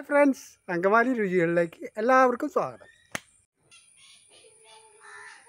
Hi friends Angamaly രുചികളിലേക്ക് എല്ലാവർക്കും സ്വാഗതം.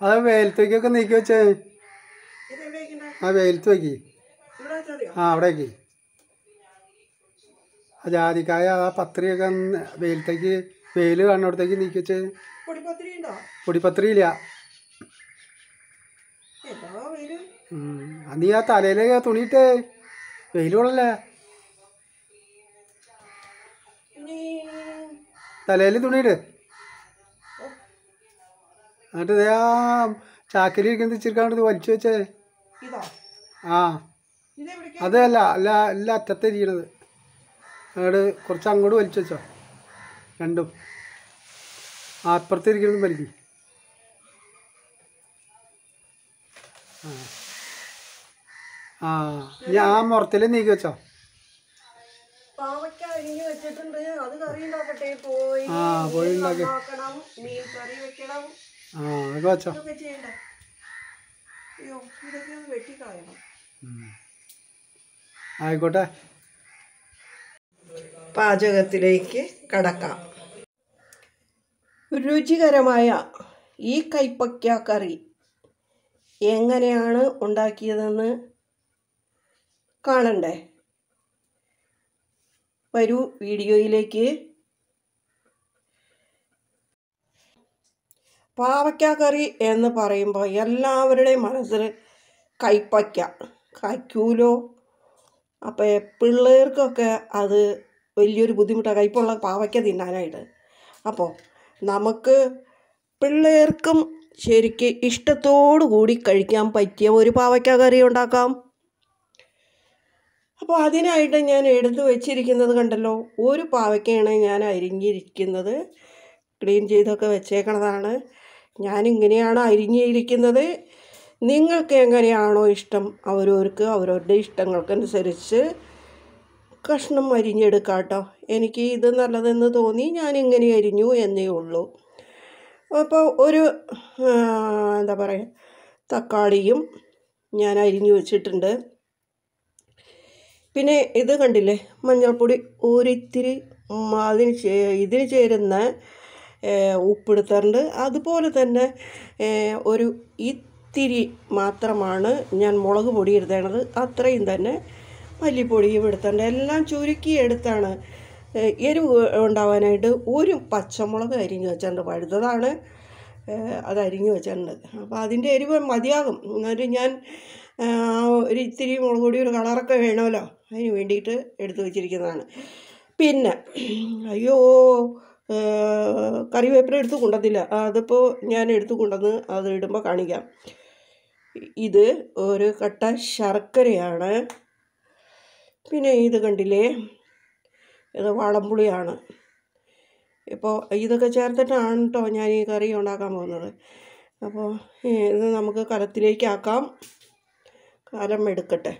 അത് വെയിലത്തേക്കൊക്കെ നീക്കി വെച്ചേ. ആ വെയിലത്ത് വയ്ക്കി ആ അവിടേക്ക്. ആ ജാതിക്കായ ആ പത്രിയൊക്കെ വെയിലത്തേക്ക് വെയിൽ കാണുന്നിടത്തേക്ക് നീക്കി വെച്ചേ. പൊടിപ്പത്രി ഇല്ല നീ ആ തലയിലേക്ക് തുണിയിട്ടേ. വെയിൽ കൊള്ളല്ലേ തലയിൽ തുണിയിട് എന്നിട്ട് ദേ ആ ചാക്കിലിരിക്കുന്നത് ഇച്ചിരിക്കാണ്ട് വലിച്ചു വെച്ചേ? ഇതോ. ആ. അതല്ല അല്ല അല്ല അറ്റത്തിരിക്കണത് അങ്ങോട്ട് കുറച്ച് അങ്ങോട്ട് വലിച്ചു വെച്ചോ. രണ്ടും. ആ അപ്പുറത്തിരിക്കുന്നത് വലിക്കും. ആ. ഞാൻ ആ മുറത്തിൽ നീക്കി വെച്ചോ. ആ, പോയി ഉണ്ടാക്ക്. ആ അതൊക്കെ വെച്ചോ. ആയിക്കോട്ടെ. പാചകത്തിലേക്ക് കടക്കാം. രുചികരമായ ഈ കൈപ്പക്ക കറി എങ്ങനെയാണ് ഉണ്ടാക്കിയതെന്ന് കാണണ്ടേ? വരൂ വീഡിയോയിലേക്ക്. പാവയ്ക്ക കറി എന്ന് പറയുമ്പോൾ എല്ലാവരുടെയും മനസ്സിൽ കൈപ്പയ്ക്ക കയ്ക്കൂലോ അപ്പോൾ പിള്ളേർക്കൊക്കെ അത് വലിയൊരു ബുദ്ധിമുട്ടാണ് കയ്പുള്ള പാവയ്ക്ക തിന്നാനായിട്ട്. അപ്പോൾ നമുക്ക് പിള്ളേർക്കും ശരിക്ക് ഇഷ്ടത്തോടു കൂടി കഴിക്കാൻ പറ്റിയ ഒരു പാവയ്ക്ക കറി ഉണ്ടാക്കാം. അപ്പോൾ അതിനായിട്ട് ഞാൻ എടുത്തു വെച്ചിരിക്കുന്നത് കണ്ടല്ലോ ഒരു പാവയ്ക്കയാണ് ഞാൻ അരിഞ്ഞിരിക്കുന്നത്. ക്ലീൻ ചെയ്തൊക്കെ വെച്ചേക്കണതാണ്. ഞാനിങ്ങനെയാണ് അരിഞ്ഞിരിക്കുന്നത്. നിങ്ങൾക്ക് എങ്ങനെയാണോ ഇഷ്ടം അവരവർക്ക് അവരവരുടെ ഇഷ്ടങ്ങൾക്കനുസരിച്ച് കഷ്ണം അരിഞ്ഞെടുക്കാം കേട്ടോ. എനിക്ക് ഇത് നല്ലതെന്ന് തോന്നി ഞാൻ ഇങ്ങനെ അരിഞ്ഞു എന്നേ ഉള്ളൂ. അപ്പോൾ ഒരു എന്താ പറയുക തക്കാളിയും ഞാൻ അരിഞ്ഞു വെച്ചിട്ടുണ്ട്. പിന്നെ ഇത് കണ്ടില്ലേ മഞ്ഞൾപ്പൊടി ഒരിത്തിരി അതിന് ഇതിന് ചേരുന്ന ഏ, ഉപ്പെടുത്തുണ്ട് അതുപോലെ തന്നെ ഒരു ഇത്തിരി മാത്രമാണ് ഞാൻ മുളക് പൊടി എടുത്തേണത് അത്രയും തന്നെ മല്ലിപ്പൊടിയും എടുത്തേണ്ട എല്ലാം ചുരുക്കി എടുത്താണ്. എരിവ് ഉണ്ടാവാനായിട്ട് ഒരു പച്ചമുളക് അരിഞ്ഞു വെച്ചിട്ടുണ്ട് പഴുത്തതാണ്. അത് അരിഞ്ഞു വെച്ചിട്ടുണ്ട് അപ്പോൾ അതിന്റെ എരിവ് മതിയാകും. എന്നിട്ട് ഞാൻ ഒരു ഇത്തിരി മുളക് പൊടി ഒരു കളറൊക്കെ വേണമല്ലോ. അതിന് വേണ്ടിയിട്ട് എടുത്തു വെച്ചിരിക്കുന്നതാണ്. പിന്നെ അയ്യോ കറിവേപ്പില എടുത്ത് കൊണ്ടുവന്നില്ല അതിപ്പോൾ ഞാൻ എടുത്ത് കൊണ്ടുവന്ന് അത് ഇടുമ്പോൾ കാണിക്കാം. ഇത് ഒരു കട്ട ശർക്കരയാണ്. പിന്നെ ഇത് കണ്ടില്ലേ? ഇത് വാളംപുളിയാണ്. ഇപ്പോൾ ഇതൊക്കെ ചേർത്തിട്ടാണ് കേട്ടോ ഞാൻ ഈ കറി ഉണ്ടാക്കാൻ പോകുന്നത്. അപ്പോൾ ഇത് നമുക്ക് കലത്തിലേക്കാക്കാം. കലം എടുക്കട്ടെ.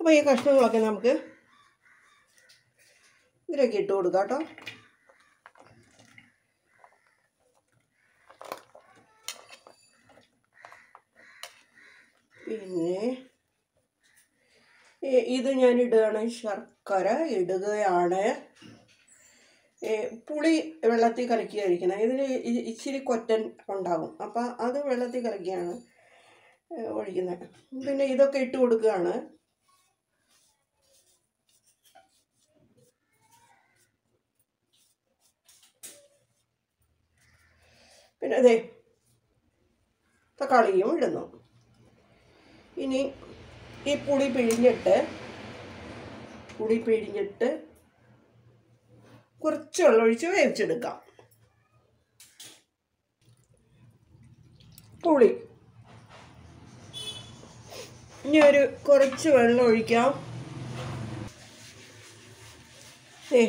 അപ്പോൾ ഈ കഷ്ണങ്ങളൊക്കെ നമുക്ക് ഇതിലേക്ക് ഇട്ട് കൊടുക്കാം കേട്ടോ പിന്നെ ഏ, ഇത് ഞാൻ ഇടുകയാണ് ശർക്കര ഇടുകയാണ്. പുളി വെള്ളത്തിൽ കലക്കി കഴിക്കണം ഇതിന് ഇ- ഇച്ചിരി കൊറ്റൻ ഉണ്ടാകും. അപ്പം അത് വെള്ളത്തിൽ കലക്കിയാണ് ഒഴിക്കുന്നത്. പിന്നെ ഇതൊക്കെ ഇട്ട് കൊടുക്കുകയാണ്. പിന്നെ അതെ തക്കാളിയും ഇടുന്നു. ഇനി ഈ പുളി പിഴിഞ്ഞിട്ട് പുളി പിഴിഞ്ഞിട്ട് കുറച്ച് വെള്ളം ഒഴിച്ച് വേവിച്ചെടുക്കാം. പുളി. ഇനി ഒരു കുറച്ച് വെള്ളം ഒഴിക്കാം. ഏ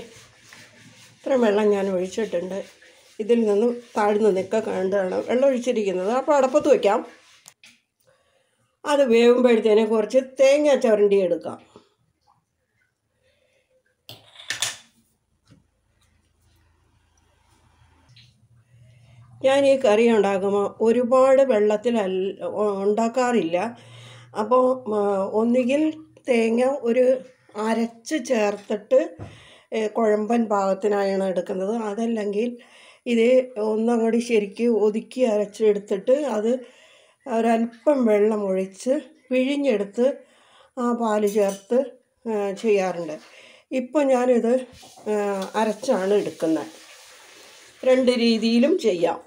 ഇത്രയും വെള്ളം ഞാൻ ഒഴിച്ചിട്ടുണ്ട്. ഇതിൽ നിന്ന് താഴ്ന്നു നിൽക്കുക കണ്ടാണ് വെള്ളം ഒഴിച്ചിരിക്കുന്നത്. അപ്പോൾ അടപ്പത്ത് വയ്ക്കാം അത് വേവുമ്പോഴത്തേനെ കുറച്ച് തേങ്ങ ചുരണ്ടി എടുക്കാം. ഞാൻ ഈ കറി ഉണ്ടാക്കുമ്പോൾ ഒരുപാട് വെള്ളത്തിൽ ഉണ്ടാക്കാറില്ല. അപ്പോൾ ഒന്നുകിൽ തേങ്ങ ഒരു അരച്ച് ചേർത്തിട്ട് കുഴമ്പൻ പാകത്തിനായാണ് എടുക്കുന്നത്. അതല്ലെങ്കിൽ ഇത് ഒന്നങ്ങോട്ട് ശരിക്ക് ഒതുക്കി അരച്ചെടുത്തിട്ട് അത് ഒരല്പം വെള്ളം ഒഴിച്ച് പിഴിഞ്ഞെടുത്ത് ആ പാൽ ചേർത്ത് ചെയ്യാറുണ്ട്. ഇപ്പോൾ ഞാനിത് അരച്ചാണ് എടുക്കുന്നത്. രണ്ട് രീതിയിലും ചെയ്യാം.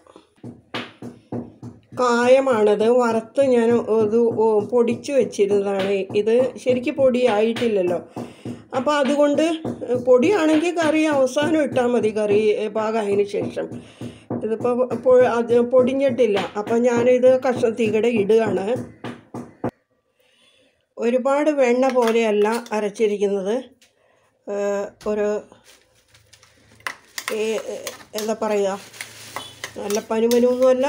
കായമാണത്. വറുത്ത് ഞാൻ ഇത് പൊടിച്ച് വെച്ചിരുന്നതാണ്. ഇത് ശരിക്കും പൊടിയായിട്ടില്ലല്ലോ അപ്പോൾ അതുകൊണ്ട് പൊടിയാണെങ്കിൽ കറി അവസാനം ഇട്ടാൽ മതി കറി പാകമായതിന് ശേഷം. ഇതിപ്പോൾ അത് പൊടിഞ്ഞിട്ടില്ല. അപ്പം ഞാനിത് കഷ്ണത്തീകടെ ഇടുകയാണ്. ഒരുപാട് വെണ്ണ പോലെയല്ല അരച്ചിരിക്കുന്നത്. ഒരു എന്താ പറയുക? നല്ല പനുമനുമൊന്നുമല്ല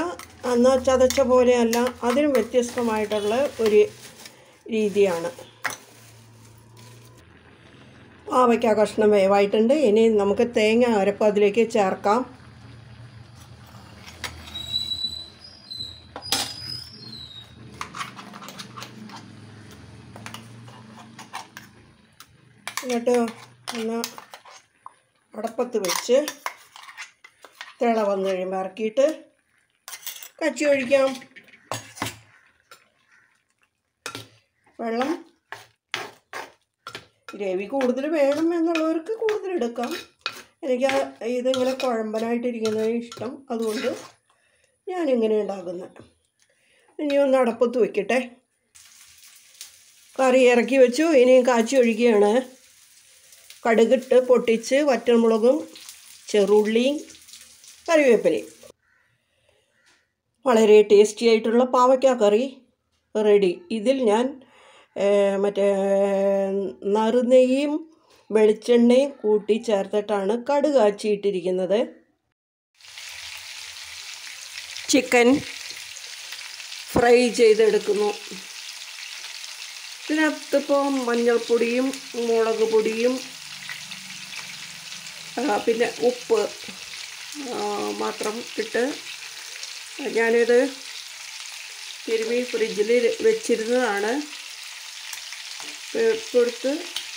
അന്ന് ചതച്ച പോലെയല്ല അതിനും വ്യത്യസ്തമായിട്ടുള്ള ഒരു രീതിയാണ്. പാവയ്ക്ക കഷ്ണം വേവായിട്ടുണ്ട്. ഇനി നമുക്ക് തേങ്ങ അരപ്പ് അതിലേക്ക് ചേർക്കാം. എന്നിട്ട് ഒന്ന് അടപ്പത്ത് വെച്ച് തിള വന്നു കഴിയുമ്പോൾ ഇറക്കിയിട്ട് കച്ചി ഒഴിക്കാം. വെള്ളം ഗ്രേവി കൂടുതൽ വേണം എന്നുള്ളവർക്ക് കൂടുതൽ എടുക്കാം. എനിക്ക് ഇതിങ്ങനെ കുഴമ്പനായിട്ടിരിക്കുന്നത് ഇഷ്ടം. അതുകൊണ്ട് ഞാനിങ്ങനെ ഉണ്ടാക്കുന്നത് ഇനി ഒന്ന് അടപ്പത്ത് വയ്ക്കട്ടെ കറി ഇറക്കി വെച്ചു. ഇനിയും കാച്ചി ഒഴിക്കുകയാണ്. കടുകിട്ട് പൊട്ടിച്ച് വറ്റൽമുളകും ചെറുള്ളിയും കറിവേപ്പിലയും. വളരെ ടേസ്റ്റി ആയിട്ടുള്ള പാവയ്ക്ക കറി റെഡി ഇതിൽ ഞാൻ മറ്റേ നറുനെയ്യും വെളിച്ചെണ്ണയും കൂട്ടി ചേർത്തിട്ടാണ് കടുക് കാച്ചിയിട്ടിരിക്കുന്നത് ചിക്കൻ ഫ്രൈ ചെയ്തെടുക്കുന്നു. ഇതിനകത്തിപ്പോൾ മഞ്ഞൾപ്പൊടിയും മുളക് പൊടിയും പിന്നെ ഉപ്പ് മാത്രം ഇട്ട് ഞാനിത് തിരുമി ഫ്രിഡ്ജിൽ വെച്ചിരുന്നതാണ്. കൊടുത്ത്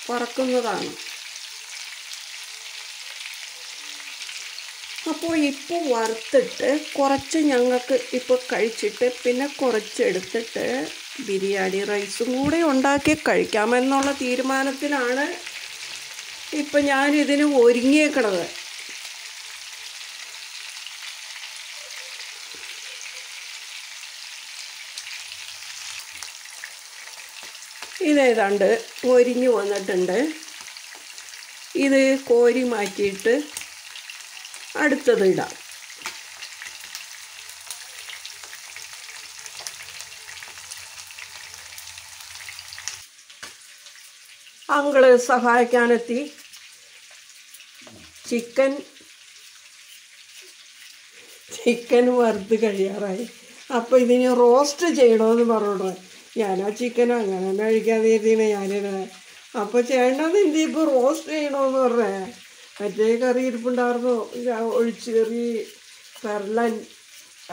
പറക്കുന്നതാണ് അപ്പോൾ ഇപ്പോൾ വറുത്തിട്ട് കുറച്ച് ഞങ്ങൾക്ക് ഇപ്പോൾ കഴിച്ചിട്ട് പിന്നെ കുറച്ച് എടുത്തിട്ട് ബിരിയാണി റൈസും കൂടെ ഉണ്ടാക്കി കഴിക്കാമെന്നുള്ള തീരുമാനത്തിലാണ് ഇപ്പം ഞാനിതിന് ഒരുങ്ങിയേക്കണത്. ഇതേതാണ്ട് ഒരിഞ്ഞു വന്നിട്ടുണ്ട്. ഇത് കോരി മാറ്റിയിട്ട് അടുത്തത് ഇടാം. അങ്കിൾ സഹായിക്കാനെത്തി. ചിക്കൻ ചിക്കൻ വറുത്ത് കഴിയാറായി. അപ്പോൾ ഇതിന് റോസ്റ്റ് ചെയ്യണമെന്ന് പറഞ്ഞോട്ടെ. ആ ചിക്കൻ അങ്ങനെ തന്നെ കഴിക്കാതെ കരുതിയാണ് ഞാനിത് അപ്പോൾ ചേട്ടത് എന്ത് ഇപ്പോൾ റോസ്റ്റ് ചെയ്യണമെന്ന് പറഞ്ഞേ. മറ്റേ കറി ഇരിപ്പുണ്ടായിരുന്നു. ഒഴിച്ച് കറി പെർലൻ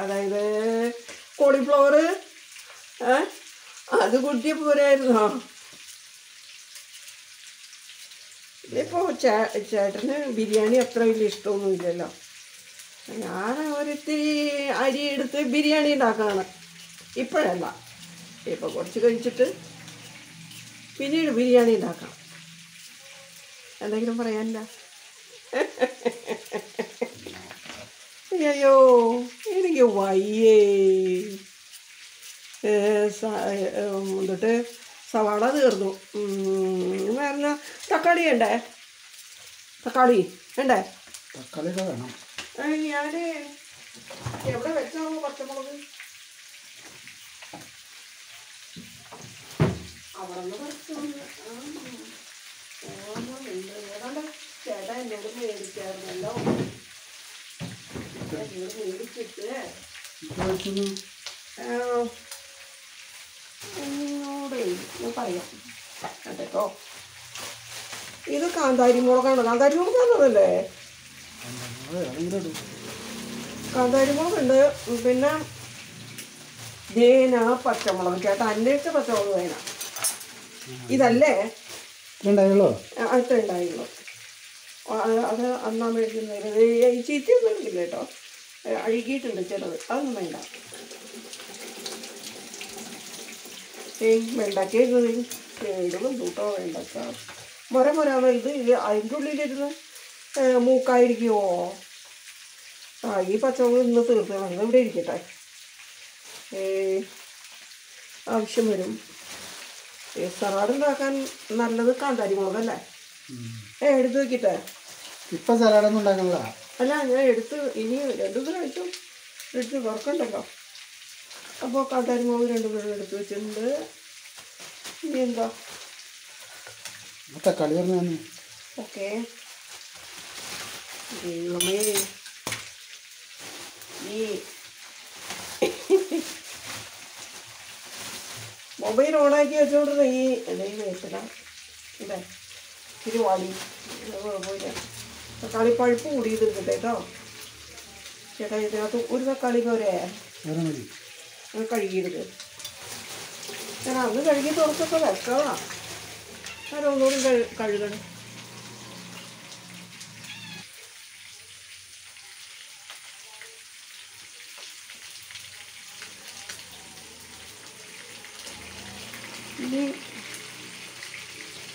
അതായത് കോളിഫ്ലവർ അത് കുട്ടിയെ പോരായിരുന്നോ? ഇപ്പോൾ ചേ ചേട്ടന് ബിരിയാണി അത്ര വലിയ ഇഷ്ടമൊന്നും ഇല്ലല്ലോ ഞാൻ ഒരിത്തിരി അരി എടുത്ത് ബിരിയാണി ഉണ്ടാക്കുകയാണ് ഇപ്പോഴല്ല. ഇപ്പോൾ കുറച്ച് കഴിച്ചിട്ട് പിന്നീട് ബിരിയാണി ഉണ്ടാക്കാം എന്തെങ്കിലും പറയാനില്ല? അയ്യോ എനിക്ക് വയ്യേ. എന്നിട്ട് സവാള തീർന്നു. എന്ന് വേറെ തക്കാളി വേണ്ടേ? തക്കാളി വേണ്ടേ? തക്കാളി വേണം. ഞാൻ എവിടെ വെച്ചാണോ പച്ചമുളക്? അവിടെ നിന്ന് പറിച്ചോണ്ട്. ആ. ഓർമ്മയുണ്ട്. ഏതാണ്ട് ചേട്ടാ എന്നോട് മേടിക്കാറുണ്ടല്ലോ എന്നോട് മേടിച്ചിട്ട്. ഇപ്പോൾ എന്ന് പറയാം. കേട്ടോ ഇത് കാന്താരി മുളകാണ് കാന്താരി മുളക് തന്നതല്ലേ കാന്താരി മുളകുണ്ട് പിന്നെ വേന പച്ചമുളക്. ചേട്ടാ അന്വേഷിച്ച പച്ചമുളക് വേന ഇതല്ലേ? ഉണ്ടായുള്ളൂ അത്ര ഉണ്ടായുള്ളൂ. അത് അന്നാ മേടിക്കുന്നത് ഈ ചീത്തയൊന്നും ഇല്ല കേട്ടോ. അഴുകിയിട്ടുണ്ട് ചിലത്. അതൊന്നും വേണ്ട. വെണ്ടയ്ക്ക കേടും കൂട്ടോ വെണ്ടയ്ക്ക മുര മൊരാമ ഇത്? അതിന്റെ ഉള്ളിലിരുന്ന് മൂക്കായിരിക്കുമോ ആ ഈ പച്ചമുളക് ഇന്ന് തീർത്ത്. കളഞ്ഞു ഇവിടെ ഇരിക്കട്ടെ. ആവശ്യം വരും. സലാഡ് ഉണ്ടാക്കാൻ നല്ലത് കാന്താരി മുളകല്ലേ? ഏ എടുത്ത് വെക്കട്ടെ ഇപ്പം സലാഡൊന്നും ഉണ്ടാക്കണതാ? അല്ല ഞാൻ എടുത്ത് ഇനി രണ്ടു ദിവസം കഴിച്ചു എടുത്ത് വറക്കണ്ടല്ലോ. അപ്പോൾ കാന്താരി രണ്ട് പേരും എടുത്ത് വെച്ചിട്ടുണ്ട്. ഇനി എന്താ? തക്കാളി പറഞ്ഞു ഓക്കെ. ദൈവമേ. ഈ മൊബൈൽ ഓണാക്കി വെച്ചോണ്ടിരുന്ന ഈ ദൈവം എത്ര ഇതെ ഇത്തിരി വാടി. ഇത് കുഴപ്പമില്ല. തക്കാളി പഴുപ്പ് കൂടിയത് കിട്ടെ. ചേട്ടാ ഇതിനകത്ത് ഒരു തക്കാളി പോരെ അത് കഴുകിയിരുത് ഞാൻ അന്ന് കഴുകി തുറച്ചൊക്കെ വെച്ചതാ ഞാൻ ഒന്നുകൂടി കഴു കഴുകണം.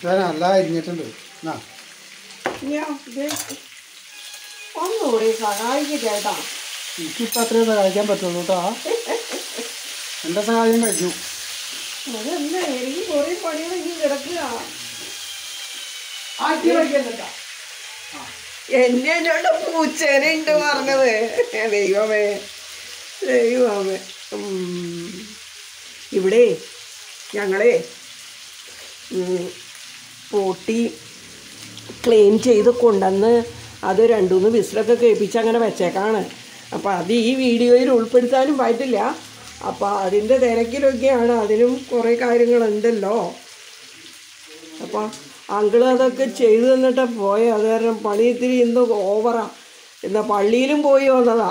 നല്ല അരിഞ്ഞിട്ടുണ്ട്. ആ ഒന്നുകൂടി സഹായിക്ക് ചേട്ടാ എനിക്കിപ്പോൾ അത്രയും സഹായിക്കാൻ പറ്റുള്ളൂ കേട്ടോ. എന്റെ സഹായം കഴിഞ്ഞു? അതെന്താ എനിക്ക് കുറേ പണികൾ ഇനി കിടക്കുക ആക്കി വയ്ക്കുന്നുണ്ടോ എന്നെ എന്നോട് പൂച്ചേനുണ്ട് പറഞ്ഞത്. ദൈവമേ ദൈവമേ. ഇവിടെ ഞങ്ങളെ പോട്ടി പൊട്ടി ക്ലീൻ ചെയ്ത് കൊണ്ടുവന്ന് അത് രണ്ടുമൂന്ന് വിസിലൊക്കെ കേൾപ്പിച്ച് അങ്ങനെ വെച്ചേക്കാണ്. അപ്പോൾ അത് ഈ വീഡിയോയിൽ ഉൾപ്പെടുത്താനും പറ്റില്ല. അപ്പോൾ അതിന്റെ തിരക്കിലൊക്കെയാണ് അതിനും കുറേ കാര്യങ്ങളുണ്ടല്ലോ. അപ്പോൾ അങ്കിൾ അതൊക്കെ ചെയ്തു തന്നിട്ട് പോയ. അത് കാരണം പണി ഇത്തിരി ഇന്ന് ഓവറാ എന്നാ പള്ളിയിലും പോയി വന്നതാ.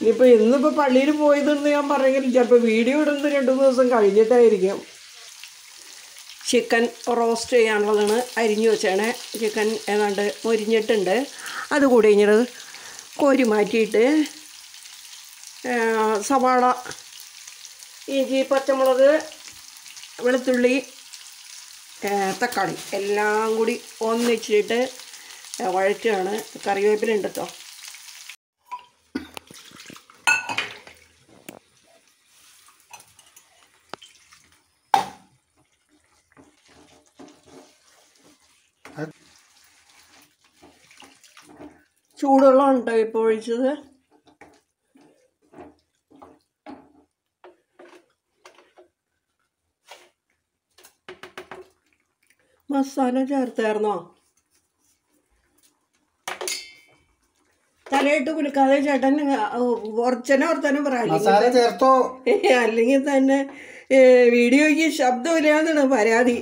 ഇനിയിപ്പോൾ ഇന്നിപ്പോൾ പള്ളിയിൽ പോയതെന്ന് ഞാൻ പറഞ്ഞെങ്കിൽ ചിലപ്പോൾ വീഡിയോ ഇടുന്നത് രണ്ട് മൂന്ന് ദിവസം കഴിഞ്ഞിട്ടായിരിക്കും. ചിക്കൻ റോസ്റ്റ് ചെയ്യാനുള്ളതാണ് അരിഞ്ഞു വെച്ചാണ് ചിക്കൻ ഏതാണ്ട് മൊരിഞ്ഞിട്ടുണ്ട്. അത് കൂടി കഴിഞ്ഞിട്ട് കോരി മാറ്റിയിട്ട് സവാള ഇഞ്ചി പച്ചമുളക് വെളുത്തുള്ളി തക്കാളി എല്ലാം കൂടി ഒന്നിച്ചിട്ട് വഴറ്റുകയാണ് കറിവേപ്പിലുണ്ട് കേട്ടോ അത് ചൂടുവെള്ളം ഉണ്ടോ ഇപ്പോൾ ഒഴിച്ചത്? മസാല ചേർത്തായിരുന്നോ? തലയിട്ട് കുലുക്കാതെ ചേട്ടൻ ഉറച്ചനെ ഓർത്തനും പറയാനോ മസാല ചേർത്തോ? അല്ലെങ്കിൽ തന്നെ വീഡിയോയ്ക്ക് ശബ്ദമില്ലാന്നാണ് പരാതി.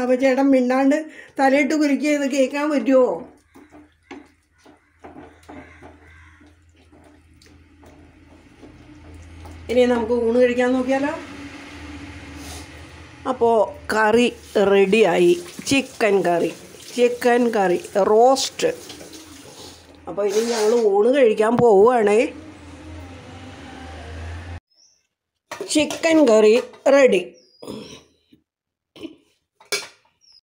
അപ്പോൾ ചേട്ടൻ മിണ്ടാണ്ട് തലയിട്ട് കുലുക്കിയത് കേൾക്കാൻ പറ്റുമോ ഇനി നമുക്ക് ഊണ് കഴിക്കാൻ നോക്കിയാലോ? അപ്പോൾ കറി റെഡിയായി. ചിക്കൻ കറി. ചിക്കൻ കറി. റോസ്റ്റ്. അപ്പോൾ ഇനി ഞങ്ങൾ ഊണ് കഴിക്കാൻ പോവുകയാണേ ചിക്കൻ കറി റെഡി.